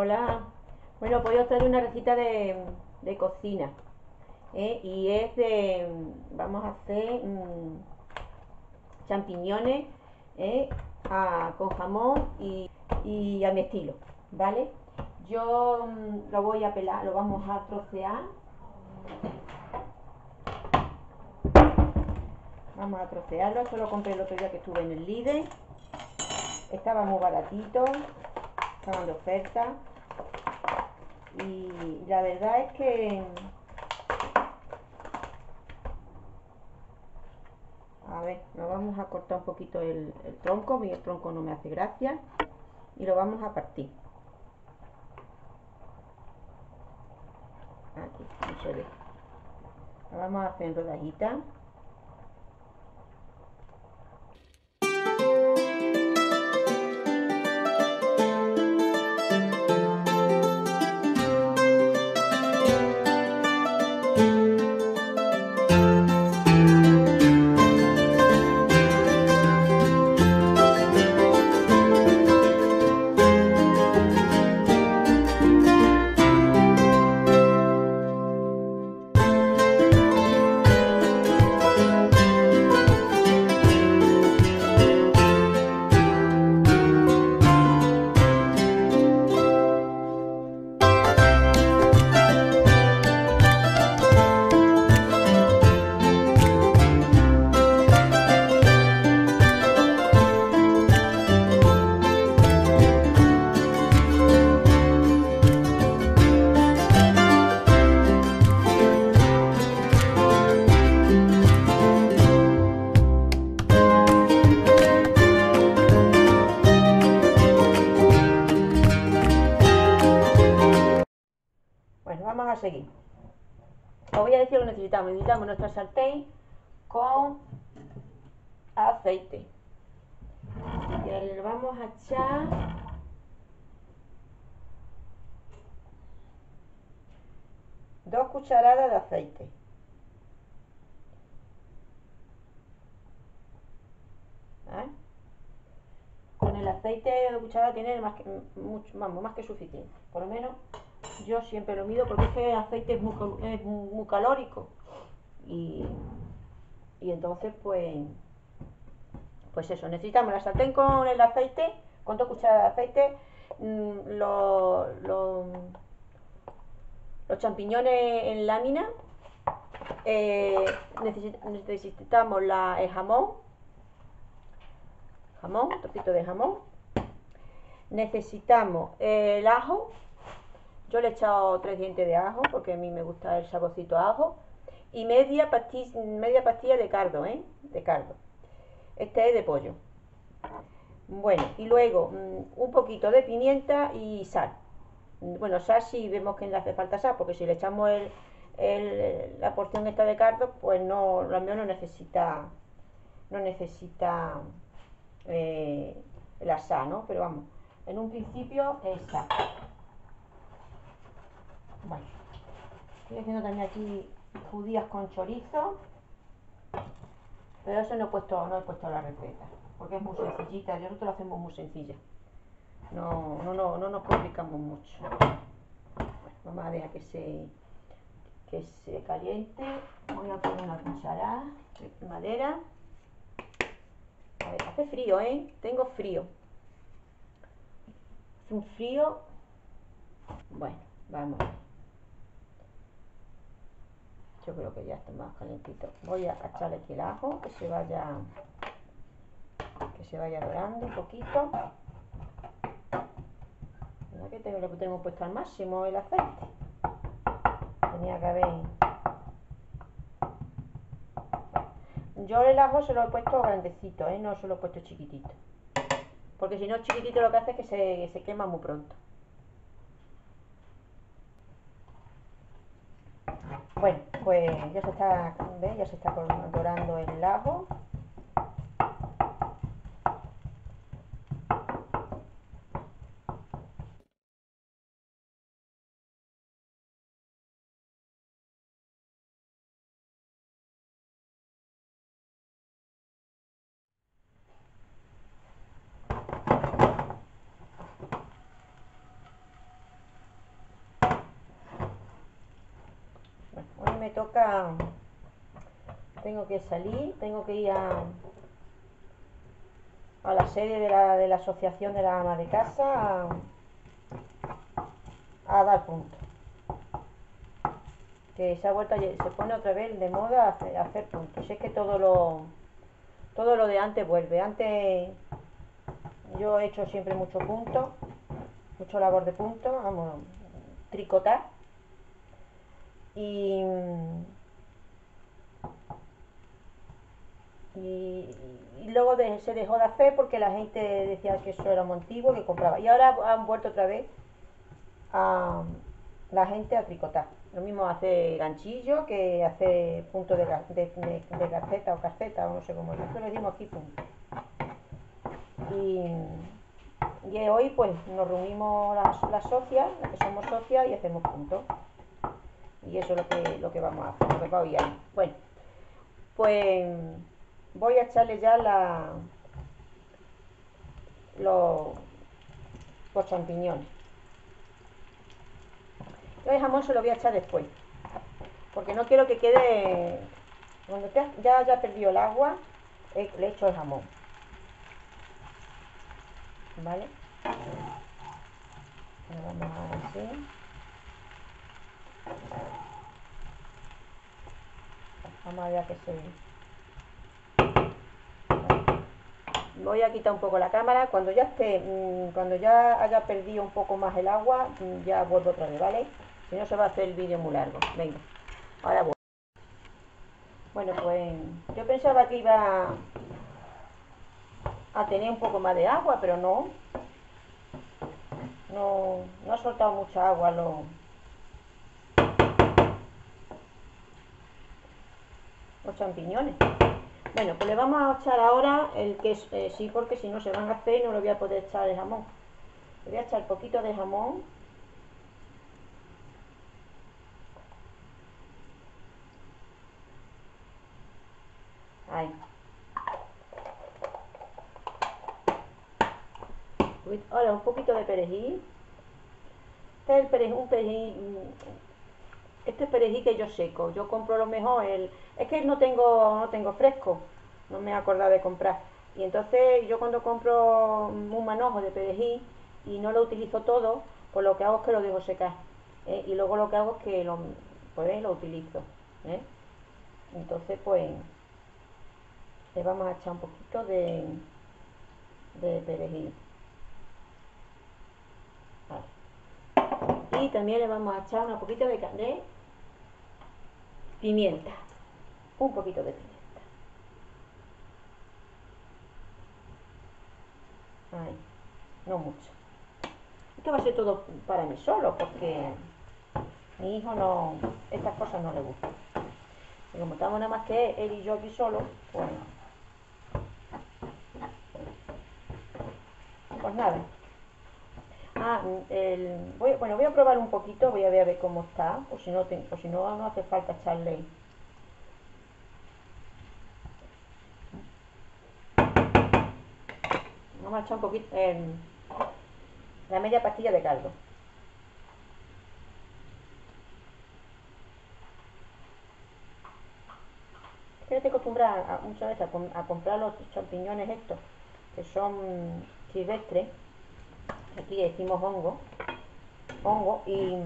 Hola. Bueno, pues os traigo una receta de, de cocina. ¿eh? Y es de. Vamos a hacer mmm, champiñones ¿eh? a, con jamón y, y, a mi estilo. ¿Vale? Yo mmm, lo voy a pelar, lo vamos a trocear. Vamos a trocearlo. Esto lo compré el otro día que estuve en el Lidl. Estaba muy baratito. Estaban de oferta. Y la verdad es que a ver, nos vamos a cortar un poquito el, el tronco, mi tronco no me hace gracia y lo vamos a partir. Aquí, no se ve. Lo vamos a hacer en rodajitas Os voy a decir lo que necesitamos. Necesitamos nuestra sartén con aceite. Y le vamos a echar dos cucharadas de aceite. ¿Eh? Con el aceite de cucharada tiene más que, mucho, más que suficiente. Por lo menos yo siempre lo mido porque ese aceite es muy, calórico. Y, y, entonces pues pues eso, necesitamos la sartén con el aceite, con dos cucharadas de aceite, los, los, los, champiñones en lámina, eh, necesitamos la, el jamón, jamón, un trocito de jamón, necesitamos el ajo, yo le he echado tres dientes de ajo porque a mí me gusta el saborcito ajo. Y media pastilla, de cardo, ¿eh? De cardo. Este es de pollo. Bueno, y luego mmm, un poquito de pimienta y sal. Bueno, sal si vemos que le hace falta sal, porque si le echamos el, la porción esta de cardo, pues no, lo mío no necesita, no necesita eh, la sal, ¿no? Pero vamos, en un principio es sal. Bueno, estoy haciendo también aquí judías con chorizo. Pero eso no he puesto, no he puesto la receta. Porque es muy sencillita. Nosotros lo hacemos muy sencilla. No, no, no, no nos complicamos mucho. Bueno, vamos a dejar que se, que se caliente. Voy a poner una cucharada de madera. A ver, hace frío, ¿eh? Tengo frío. Hace un frío. Bueno, vamos yo creo que ya está más calentito. Voy a echarle aquí el ajo que se vaya que se vaya dorando un poquito. Mira que tengo, tengo puesto al máximo el aceite. Tenía que haber. Yo el ajo se lo he puesto grandecito ¿eh? no se lo he puesto chiquitito. Porque si no chiquitito lo que hace es que se, se quema muy pronto Bueno, pues ya se está, ¿ves? El ajo. Me toca, tengo que salir, tengo que ir a, a la sede de la, de la Asociación de la Ama de Casa a, dar puntos. Que se ha vuelto, se pone otra vez de moda hacer, hacer puntos. Es que todo lo, todo lo de antes vuelve. Antes yo he hecho siempre mucho punto, mucho labor de punto, vamos, tricotar. Y, y, luego se dejó de hacer porque la gente decía que eso era antiguo, que compraba. Y ahora han vuelto otra vez a la gente a tricotar. Lo mismo hace ganchillo que hace punto de, de, de, o caseta, o no sé cómo es. Nosotros le decimos aquí punto. Y, y hoy pues nos reunimos las, las socias, las que somos socias, y hacemos puntos. Y eso es lo que, lo que vamos a hacer, lo que va hoy ahí. Bueno, pues voy a echarle ya la, los, champiñones. Yo el jamón se lo voy a echar después. Porque no quiero que quede. Cuando te- ya haya perdido el agua, eh, le echo el jamón. ¿Vale? Vamos a así. Vamos a ver qué se. Voy a quitar un poco la cámara. Cuando ya esté, mm, cuando ya haya perdido un poco más el agua, mm, ya vuelvo otra vez, ¿vale? Si no se va a hacer el vídeo muy largo. Venga, ahora voy. Bueno, pues yo pensaba que iba a tener un poco más de agua, pero no. No, no ha soltado mucha agua lo, los champiñones. Bueno, pues le vamos a echar ahora el queso, eh, sí, porque si no se van a hacer y no le voy a poder echar el jamón. Le voy a echar poquito de jamón. Ahí. Ahora un poquito de perejil. Este es el perejil, un perejil, mm, este es perejil que yo seco. Yo compro lo mejor el, es que no tengo, no tengo fresco. No me he acordado de comprar. Y entonces yo cuando compro un manojo de perejil y no lo utilizo todo, pues lo que hago es que lo dejo secar. ¿eh? Y luego lo que hago es que lo, pues, lo utilizo. ¿eh? Entonces pues le vamos a echar un poquito de, de perejil. Y también le vamos a echar un poquito de, de pimienta. Un poquito de pimienta. Ay, no mucho. Esto va a ser todo para mí solo porque mi hijo no, estas cosas no le gustan. Y como estamos nada más que él y yo aquí solo, pues, pues nada. Voy, bueno, voy a probar un poquito, voy a ver, a ver cómo está, o si no, no, no hace falta echarle. Vamos a echar un poquito, em, la media pastilla de caldo. Es que yo estoy acostumbrada muchas veces a comprar los champiñones estos, que son silvestres, aquí decimos hongo, hongo, y,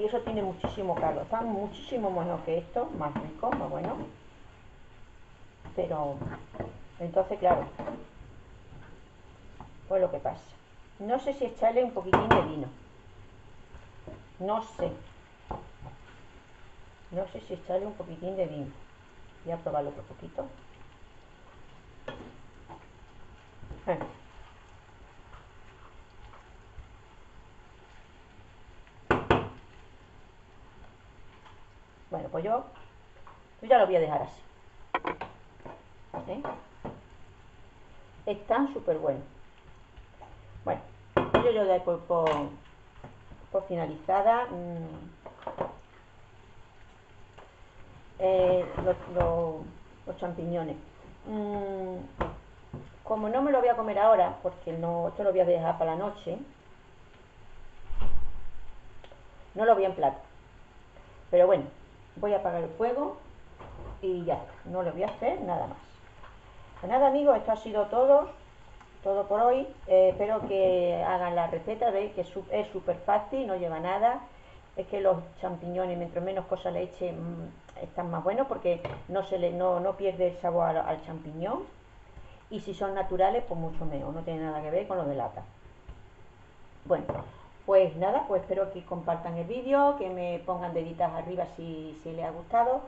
y eso tiene muchísimo caldo. Están muchísimo mejor que esto, más rico, más bueno. Pero, entonces, claro, pues lo que pasa. No sé si echarle un poquitín de vino. No sé. No sé si echarle un poquitín de vino. Voy a probarlo otro poquito. Eh. Bueno, pues yo, yo ya lo voy a dejar así. Están súper buenos. Bueno, yo, yo doy por, por, finalizada mm, eh, los champiñones. Mm, como no me lo voy a comer ahora, porque no, esto lo voy a dejar para la noche, no lo voy a emplatar. Pero bueno, voy a apagar el fuego y ya no le voy a hacer nada más. Pues nada amigos, esto ha sido todo, todo por hoy. Eh, espero que hagan la receta, veis que es súper fácil, no lleva nada. Es que los champiñones, mientras menos cosas le echen, mm, están más buenos porque no, se le, no, no pierde el sabor al, al champiñón. Y si son naturales, pues mucho menos, no tiene nada que ver con lo de lata. Bueno, pues nada, pues espero que compartan el vídeo, que me pongan deditas arriba si, si les ha gustado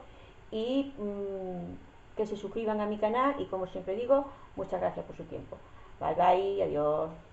y mm, que se suscriban a mi canal y como siempre digo, muchas gracias por su tiempo. Bye bye, adiós.